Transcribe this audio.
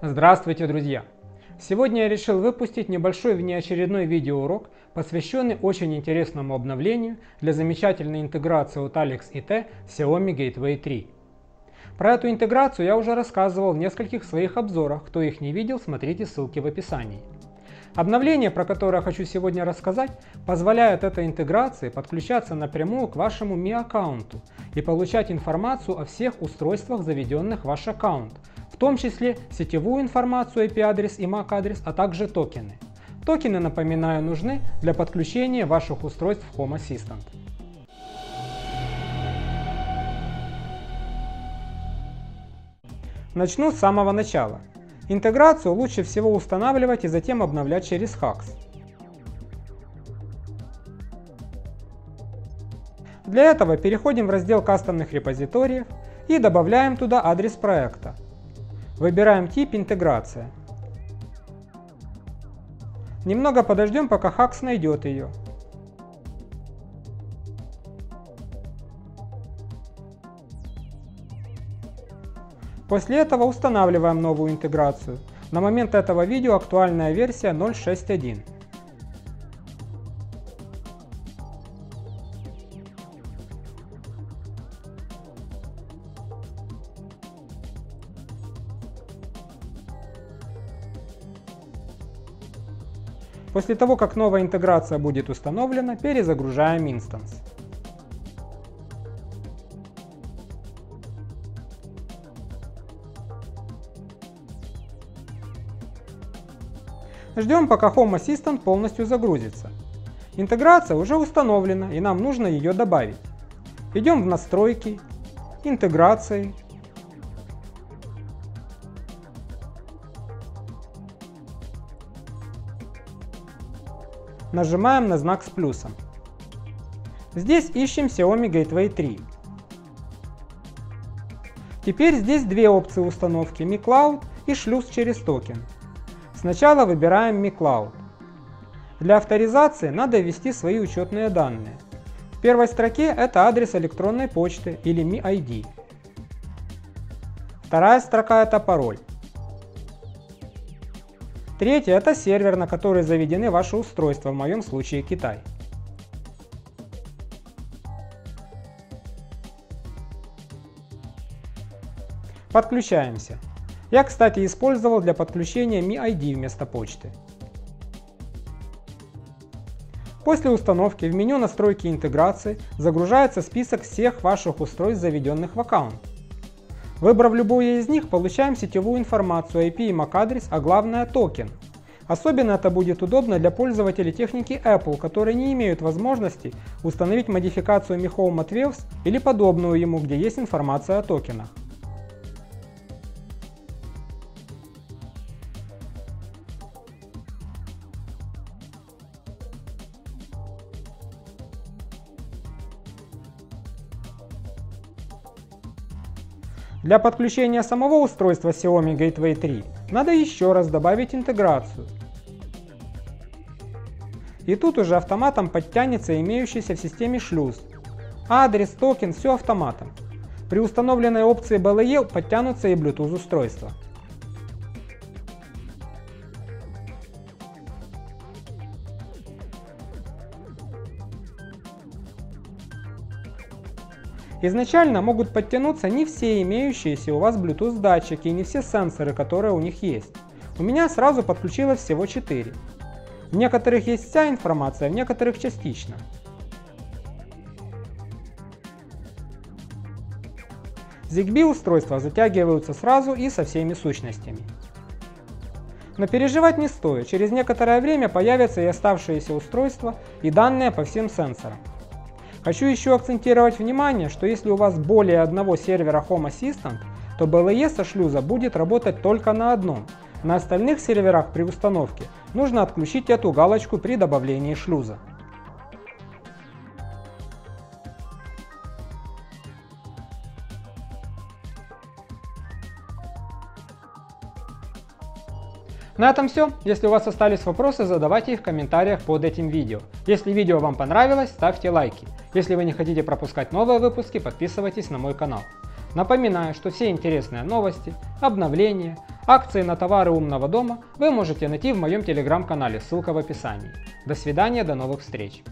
Здравствуйте, друзья! Сегодня я решил выпустить небольшой внеочередной видеоурок, посвященный очень интересному обновлению для замечательной интеграции от Alex IT Xiaomi Gateway 3. Про эту интеграцию я уже рассказывал в нескольких своих обзорах, кто их не видел, смотрите ссылки в описании. Обновление, про которое хочу сегодня рассказать, позволяет этой интеграции подключаться напрямую к вашему Mi аккаунту и получать информацию о всех устройствах, заведенных в ваш аккаунт, том числе сетевую информацию IP-адрес и MAC-адрес, а также токены. Токены, напоминаю, нужны для подключения ваших устройств в Home Assistant. Начну с самого начала. Интеграцию лучше всего устанавливать и затем обновлять через HAX. Для этого переходим в раздел кастомных репозиториев и добавляем туда адрес проекта. Выбираем тип интеграция. Немного подождем, пока HAX найдет ее. После этого устанавливаем новую интеграцию. На момент этого видео актуальная версия 0.6.1. После того, как новая интеграция будет установлена, перезагружаем инстанс. Ждем, пока Home Assistant полностью загрузится. Интеграция уже установлена и нам нужно ее добавить. Идем в настройки, интеграции, Нажимаем на знак с плюсом. Здесь ищем Xiaomi Gateway 3. Теперь здесь две опции установки Mi Cloud и шлюз через токен. Сначала выбираем Mi Cloud. Для авторизации надо ввести свои учетные данные. В первой строке это адрес электронной почты или Mi ID. Вторая строка это пароль. Третья это сервер, на который заведены ваши устройства, в моем случае Китай. Подключаемся. Я, кстати, использовал для подключения Mi ID вместо почты. После установки в меню настройки интеграции загружается список всех ваших устройств, заведенных в аккаунт. Выбрав любое из них, получаем сетевую информацию IP и MAC адрес, а главное токен. Особенно это будет удобно для пользователей техники Apple, которые не имеют возможности установить модификацию Mi Home от Waves или подобную ему, где есть информация о токенах. Для подключения самого устройства Xiaomi Gateway 3 надо еще раз добавить интеграцию. И тут уже автоматом подтянется имеющийся в системе шлюз. Адрес, токен, все автоматом. При установленной опции BLE подтянутся и Bluetooth устройства. Изначально могут подтянуться не все имеющиеся у вас Bluetooth датчики и не все сенсоры, которые у них есть. У меня сразу подключилось всего 4. В некоторых есть вся информация, в некоторых частично. ZigBee устройства затягиваются сразу и со всеми сущностями. Но переживать не стоит, через некоторое время появятся и оставшиеся устройства и данные по всем сенсорам. Хочу еще акцентировать внимание, что если у вас более одного сервера Home Assistant, то BLE со шлюза будет работать только на одном. На остальных серверах при установке нужно отключить эту галочку при добавлении шлюза. На этом все. Если у вас остались вопросы, задавайте их в комментариях под этим видео. Если видео вам понравилось, ставьте лайки. Если вы не хотите пропускать новые выпуски, подписывайтесь на мой канал. Напоминаю, что все интересные новости, обновления, акции на товары умного дома вы можете найти в моем телеграм-канале, ссылка в описании. До свидания, до новых встреч!